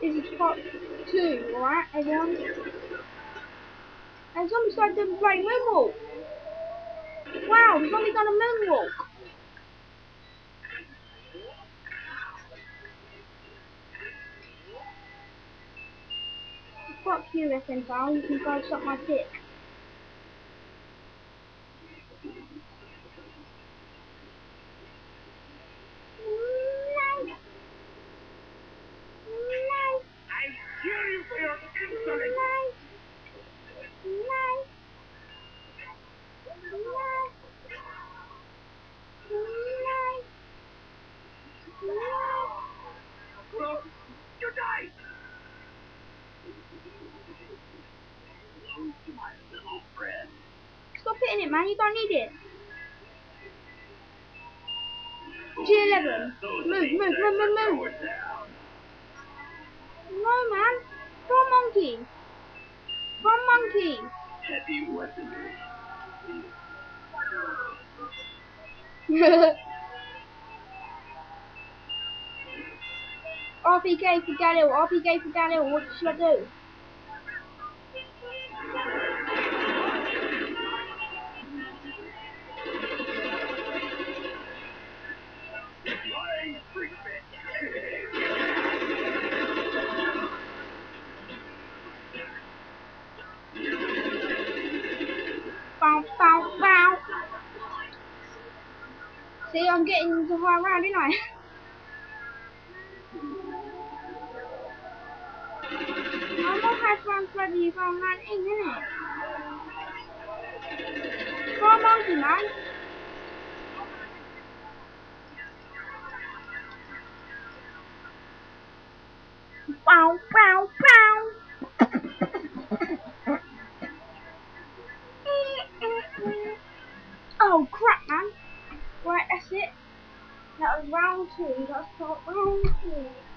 this is part two, alright, everyone? And somebody started doing bloody moonwalk. Wow, we've only done a moonwalk. Fuck you, FN FAL. You can go suck my dick. Stop it, man. You don't need it. G11. Move, move, move, move, move. No, man. From monkey. From monkey. Heavy weaponry. RPK for Galil. RPK for Galil. What should I do? Bao bao bao. See, I'm getting the high round, didn't I? I'm not high round ready if I'm not in, isn't it? Come on, man. Bow, bow, bow. Oh crap, man. Right, that's it. That was round two. That's part round two.